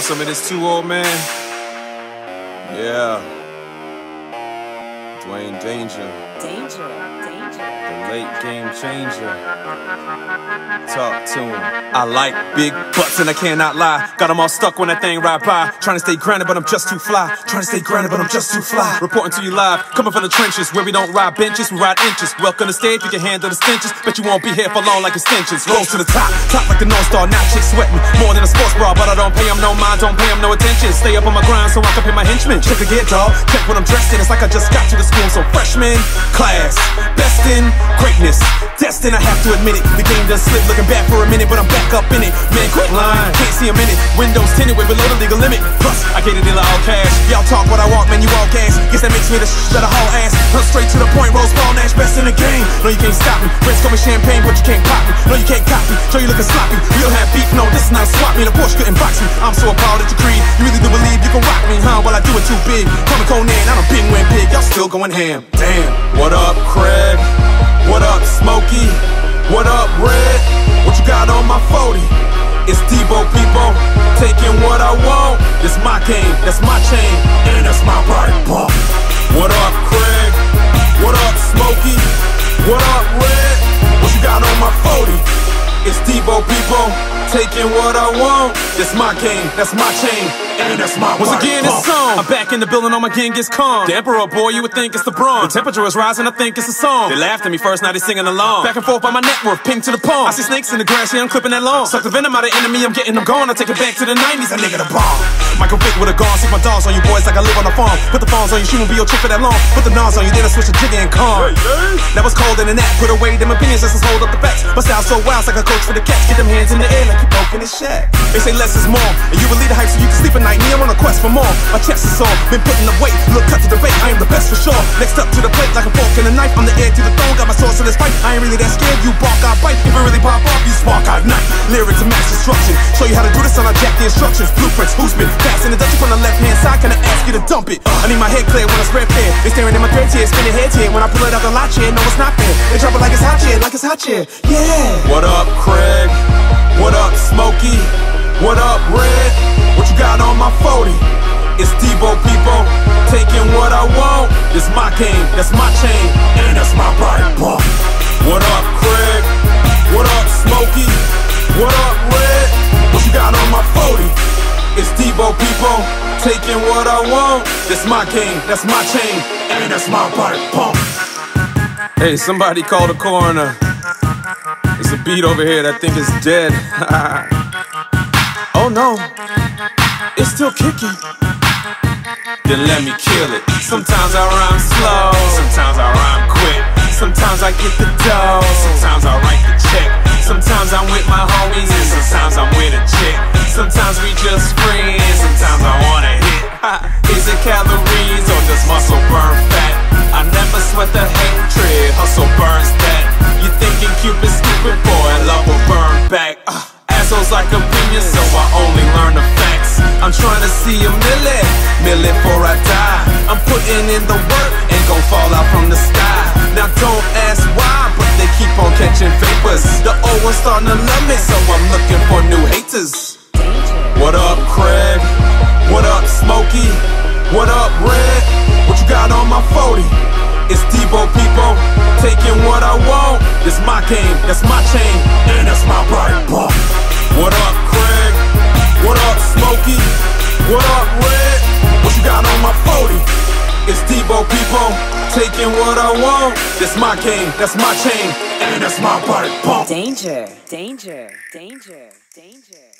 want some of this too, old man? Yeah. Duane Danger. Danger, danger. Late game changer. Talk to him. I like big butts and I cannot lie. Got them all stuck when that thing ride by. Trying to stay grounded, but I'm just too fly. Trying to stay grounded, but I'm just too fly. Reporting to you live, coming from the trenches where we don't ride benches, we ride inches. Welcome to stage, you can handle the stenches. Bet you won't be here for long like extensions. Rose to the top, top like the North Star. Now chicks sweating more than a sports bra, but I don't pay them no mind, don't pay them no attention. Stay up on my grind so I can pay my henchmen. Check the gear, dog. Check what I'm dressed in. It's like I just got to the school. So freshman class, best in greatness, destined. I have to admit it. The game does slip, looking back for a minute, but I'm back up in it. Man, quit lying. Can't see a minute. Windows tinted way below the legal limit. Plus, I get a deal of all cash. Y'all talk what I walk, man. You all gas. Guess that makes me the sh- better haul ass. Hunt straight to the point. Rose Paul, Nash, best in the game. No, you can't stop me. Friends call me champagne, but you can't pop me. No, you can't copy. Show you looking sloppy. We don't have beef. No, this is not a swap me. The Porsche couldn't box me. I'm so appalled at your creed. You really do believe you can rock me, huh? While I do it too big. Call me Conan. I don't been win big. Y'all still going ham. Damn. What up, Craig? What up, Smokey? What up, Red? What you got on my 40? It's Debo people taking what I want. It's my game, that's my chain, and that's my body bump. What up, Craig? What up, Smokey? What up, Red? What you got on my 40? It's Debo people taking what I want. It's my game, that's my chain, and that's my Once body again, it's bump. song. I'm back in the building, all my gang gets calm. The Emperor, boy, you would think it's the bronze. The temperature is rising, I think it's a song. They laughed at me first, now they singing along. Back and forth by my network, ping to the palm. I see snakes in the grass, yeah, I'm clipping that long. Suck the venom out of enemy, I'm getting them gone. I take it back to the 90s, a nigga the bomb. Michael Vick with a gone, stick my dogs on you boys like I live on a farm. Put the phones on you, she won't be your chick for that long. Put the nons on you, then I switch to jiggy and calm. That was cold in the net, put away them opinions, let's just hold up the facts. My style so wild, it's like a coach for the cats. Get them hands in the air like you broken the shack. They say less is more, and you will lead the hype quest for more. My chest is sore, been putting the weight. Look, cut to the bait, I am the best for sure. Next up to the plate like a fork and a knife. I'm the heir to the throne, got my source in this fight. I ain't really that scared, you bark, I bite. If it really pop off, you spark, I ignite. Lyrics and mass destruction. Show you how to do this, and I jack the instructions. Blueprints, who's been passing the Dutch from the left hand side? Can I ask you to dump it? I need my head clear when I spread pair. They staring at my threads here, spinning heads here. When I pull it out the lot chair, no, it's not fair. They drop it like it's hot chair, like it's hot chair. Yeah. What up, Craig? What up, Smokey? What up, Red? Got on my 40? It's Debo people taking what I want. It's my game, that's my chain, and that's my body bump. What up, Craig? What up, Smokey? What up, Red? What you got on my 40? It's Debo people taking what I want. It's my game, that's my chain, and that's my body pump. Hey, somebody call the coroner. There's a beat over here that I think is dead. oh no, it's still kicking. Then let me kill it. Sometimes I rhyme slow, sometimes I rhyme quick. Sometimes I get the dough, sometimes I write the check. Sometimes I'm with my homies, and sometimes I'm with a chick. Sometimes we just friends, sometimes I wanna hit. Is it calories or does muscle burn fat? See a million before I die. I'm putting in the work and gon' fall out from the sky. Now don't ask why, but they keep on catching vapors. The old ones starting to love me, so I'm looking for new haters. What up, Craig? What up, Smokey? What up, Red? What you got on my 40? It's Debo people taking what I want. It's my game, that's my chain, and that's my body bump. What up, Red? What you got on my 40? It's Debo people taking what I want. It's my game, that's my chain, and that's my. Danger, danger, danger, danger, danger.